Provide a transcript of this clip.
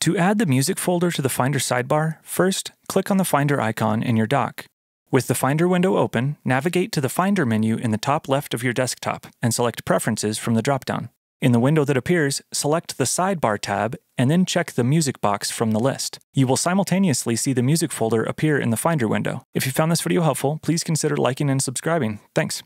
To add the music folder to the Finder sidebar, first click on the Finder icon in your dock. With the Finder window open, navigate to the Finder menu in the top left of your desktop and select Preferences from the dropdown. In the window that appears, select the Sidebar tab and then check the Music box from the list. You will simultaneously see the music folder appear in the Finder window. If you found this video helpful, please consider liking and subscribing. Thanks.